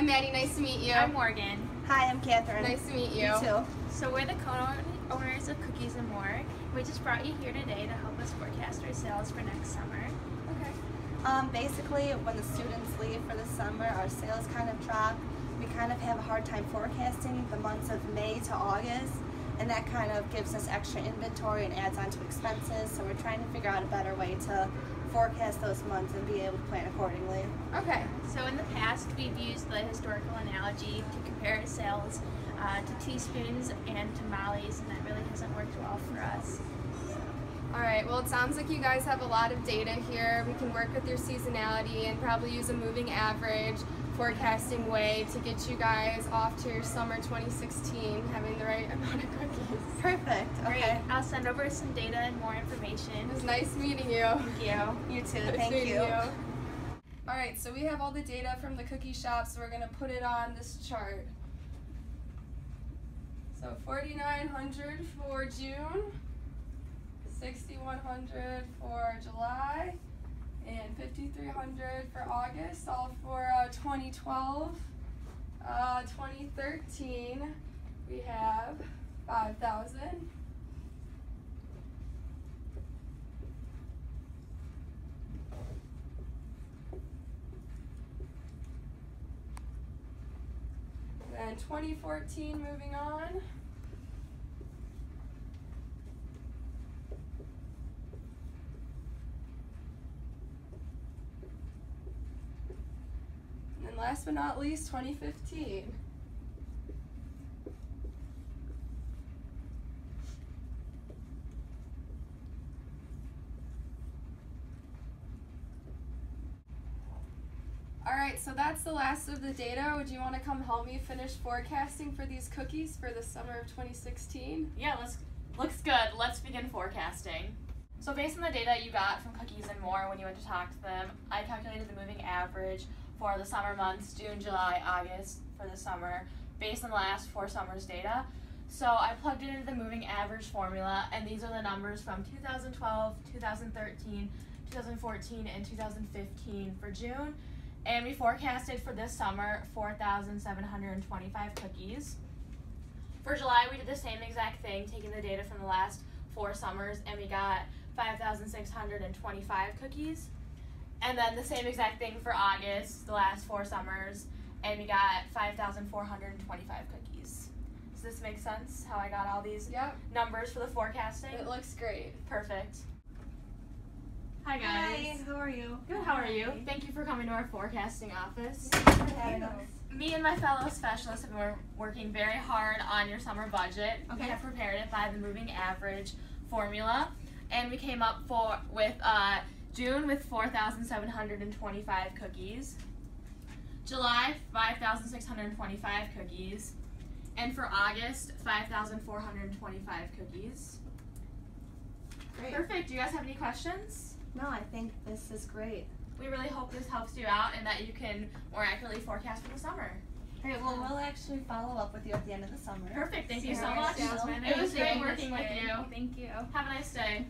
I'm Maddie. Nice to meet you. I'm Morgan. Hi, I'm Catherine. Nice to meet you. You too. So we're the co-owners of Cookies and More. We just brought you here today to help us forecast our sales for next summer. Okay. Um, basically, when the students leave for the summer, our sales kind of drop. We kind of have a hard time forecasting the months of May to August, and that kind of gives us extra inventory and adds on to expenses. So we're trying to figure out a better way to forecast those months and be able to plan accordingly. Okay. So in the past, we've used the historical analogy to compare sales uh, to teaspoons and tamales, and that really hasn't worked well for us. All right. Well, it sounds like you guys have a lot of data here. We can work with your seasonality and probably use a moving average forecasting way to get you guys off to your summer 2016 having the right amount of cookies. Perfect. Great. Okay. I'll send over some data and more information. It was nice meeting you. Thank you. You too. Nice Thank meeting you. All right, so we have all the data from the cookie shop, so we're gonna put it on this chart. So 4,900 for June, 6,100 for July, and 5,300 for August, all for uh, 2012. Uh, 2013, we have 5,000. Then 2014, moving on. And last but not least, 2015. Right, so that's the last of the data. Would you want to come help me finish forecasting for these cookies for the summer of 2016? Yeah, let's looks good. Let's begin forecasting. So based on the data you got from Cookies and More when you went to talk to them, I calculated the moving average for the summer months, June, July, August for the summer, based on the last four summers data. So I plugged it into the moving average formula, and these are the numbers from 2012, 2013, 2014, and 2015 for June. And we forecasted for this summer 4,725 cookies. For July, we did the same exact thing, taking the data from the last four summers, and we got 5,625 cookies. And then the same exact thing for August, the last four summers, and we got 5,425 cookies. Does this make sense? How I got all these Yep, numbers for the forecasting? it looks great. Perfect. Hi guys. Hi. How are you? Good, how are you? Thank you for coming to our forecasting office. Thanks for having us. Me and my fellow specialists have been working very hard on your summer budget. Okay. We have prepared it by the moving average formula, and we came up for with uh, June with 4,725 cookies, July 5,625 cookies, and for August 5,425 cookies. Great. Perfect. Do you guys have any questions? No, I think this is great. We really hope this helps you out and that you can more accurately forecast for the summer. Great. Well, we'll actually follow up with you at the end of the summer. Perfect. Thank you so much. salesman. It was great working with you. Thank you. Have a nice day.